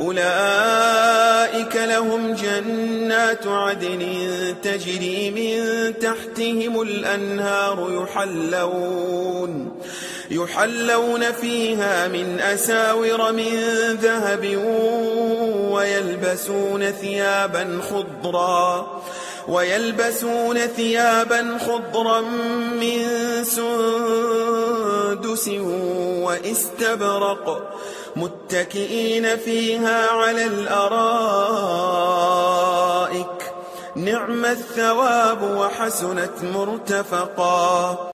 أولئك لهم جنات عدن تجري من تحتهم الأنهار يحلون يحلون فيها من أساور من ذهب ويلبسون ثيابا خضرا ويلبسون ثيابا خضرا من سندس وإستبرق متكئين فيها على الأرائك. نعم الثواب وحسنت مرتفقا.